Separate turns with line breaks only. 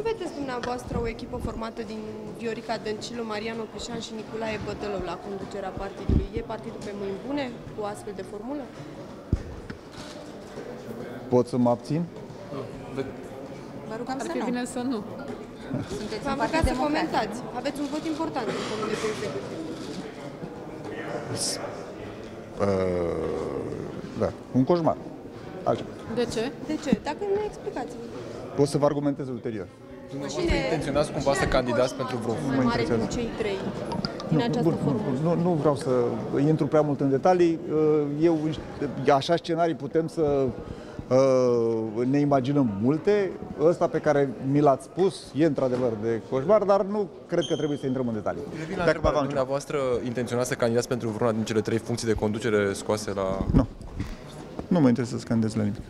Cum vedeți dumneavoastră o echipă formată din Viorica Dăncilu, Mariano Crișan și Nicolae Bătălău la conducerea partidului? E partidul pe mâini bune cu o astfel de formulă?
Pot să mă abțin?
Vă rugăm
Ar
să
fi
nu.
bine să nu.
Sunteți
V-am
un partid
rugat să
democrat.
comentați. Aveți un vot important în comune pe executiv.
Uh, da, un coșmar. Așa.
De ce?
De ce? Dacă nu explicați
Pot să vă argumentez ulterior.
Dumneavoastră intenționați cumva să candidați pentru vreo
mai
mă
mare din
interesează.
cei trei din această
bun, bun,
formulă?
bun. Nu, nu vreau să intru prea mult în detalii. Uh, Eu, așa scenarii putem să uh, ne imaginăm multe. Ăsta pe care mi l-ați spus e într-adevăr de coșmar, dar nu cred că trebuie să intrăm în detalii.
Revin la
Dacă
întrebarea
v-am
dumneavoastră intenționați să candidați pentru vreuna din cele trei funcții de conducere scoase la
Nu. Nu mă interesează să candidez la nimic.